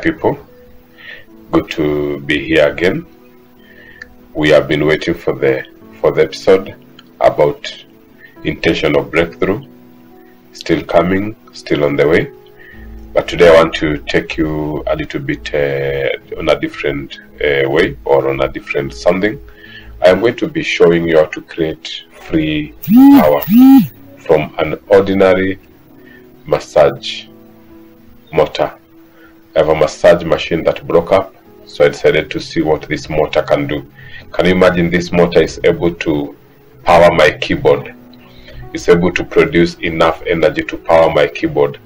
people. Good to be here again. We have been waiting for the for the episode about intentional breakthrough. Still coming, still on the way. But today I want to take you a little bit uh, on a different uh, way or on a different something. I am going to be showing you how to create free power from an ordinary massage motor. I have a massage machine that broke up, so I decided to see what this motor can do. Can you imagine this motor is able to power my keyboard? It's able to produce enough energy to power my keyboard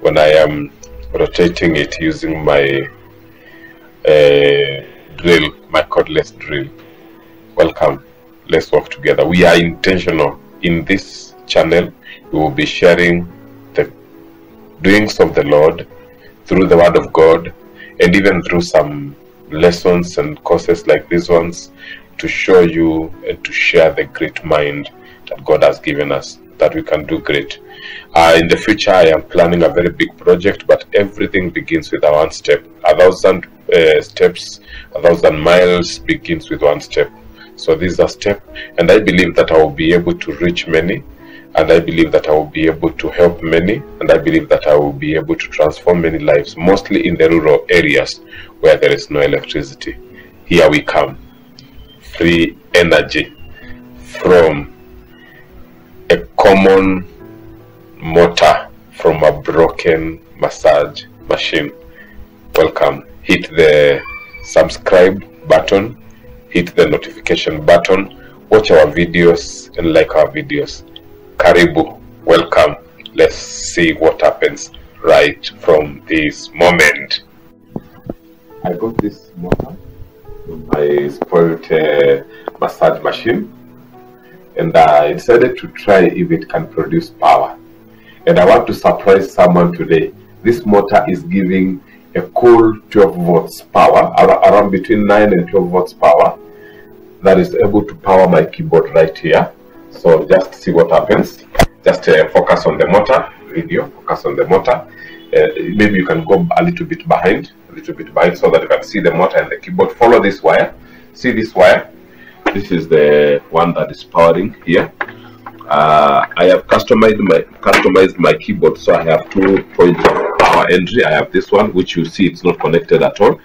when I am rotating it using my uh, drill, my cordless drill. Welcome. Let's work together. We are intentional in this channel. We will be sharing the doings of the Lord through the Word of God and even through some lessons and courses like these ones to show you and to share the great mind that God has given us that we can do great. Uh, in the future, I am planning a very big project, but everything begins with one step. A thousand uh, steps, a thousand miles begins with one step. So this is a step, and I believe that I will be able to reach many, and I believe that I will be able to help many, and I believe that I will be able to transform many lives, mostly in the rural areas where there is no electricity. Here we come. Free energy from a common motor from a broken massage machine. Welcome. Hit the subscribe button, hit the notification button, watch our videos and like our videos. Karibu. Welcome. Let's see what happens right from this moment. I got this motor my spoiled uh, massage machine and I decided to try if it can produce power. And I want to surprise someone today. This motor is giving a cool 12 volts power, around between 9 and 12 volts power, that is able to power my keyboard right here. So just see what happens. Just uh, focus on the motor, video, focus on the motor. Uh, maybe you can go a little bit behind, a little bit behind so that you can see the motor and the keyboard. Follow this wire. See this wire? this is the one that is powering here uh, I have customized my customized my keyboard so I have two points of power entry I have this one which you see it's not connected at all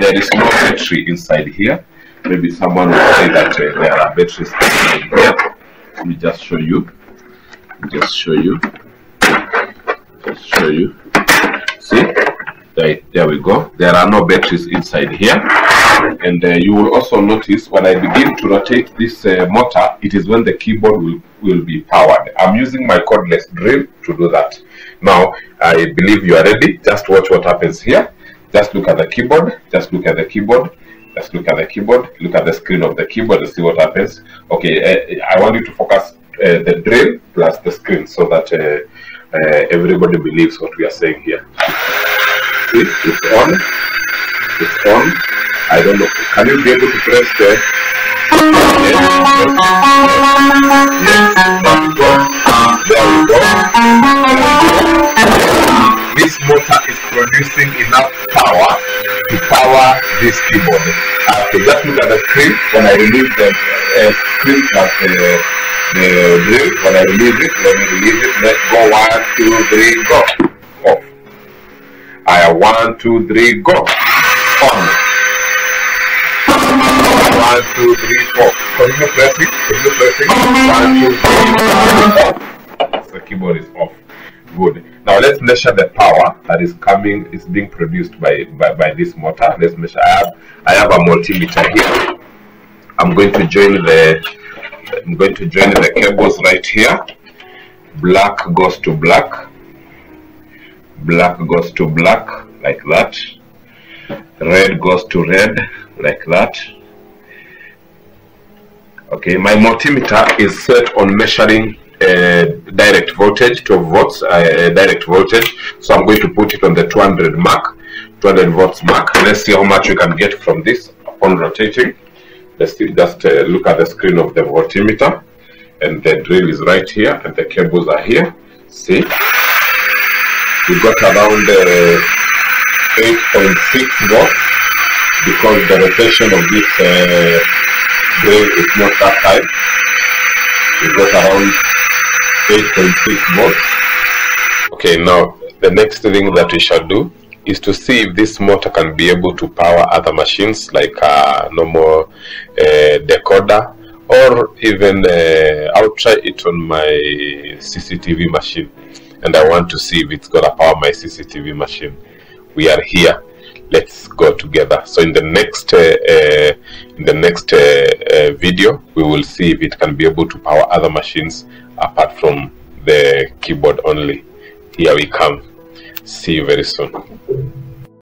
there is no battery inside here maybe someone will say that uh, there are batteries inside here let me just show you. Just show you. Just show you. See? There, there we go. There are no batteries inside here. And uh, you will also notice when I begin to rotate this uh, motor it is when the keyboard will, will be powered. I'm using my cordless drill to do that. Now I believe you are ready. Just watch what happens here. Just look at the keyboard. Just look at the keyboard just look at the keyboard look at the screen of the keyboard and see what happens okay uh, I want you to focus uh, the drill plus the screen so that everybody believes what we are saying here see it's on it's on I don't know. Can you be able to press the. This motor is producing enough power power this keyboard. Okay, just look at the screen when I release the uh, screen at the, the drill. When I release it, let me release it. Let's go. One, two, three, go. Off. I have one, two, three, go. On one, two, three, four. Continue pressing, continue pressing. One, two, three, four. The keyboard is off. Good. Now let's measure the power that is coming, is being produced by, by, by this motor. Let's measure. I have, I have a multimeter here. I'm going to join the, I'm going to join the cables right here. Black goes to black. Black goes to black, like that. Red goes to red, like that okay my multimeter is set on measuring direct voltage 12 volts uh, direct voltage. So i'm going to put it on the 200 mark 200 volts mark. Let's see how much you can get from this upon rotating. Let's see, just uh, look at the screen of the voltmeter. and the drill is right here and the cables are here. See? We got around uh, 8.6 volts because the rotation of this uh, drill is not that high. We got around 8.6 volts. Okay, now the next thing that we shall do is to see if this motor can be able to power other machines like a normal uh, decoder or even uh, I'll try it on my CCTV machine and I want to see if it's gonna power my CCTV machine. We are here. Let's go together. So in the next uh, uh, in the next uh, uh, video, we will see if it can be able to power other machines apart from the keyboard only. Here we come. See you very soon.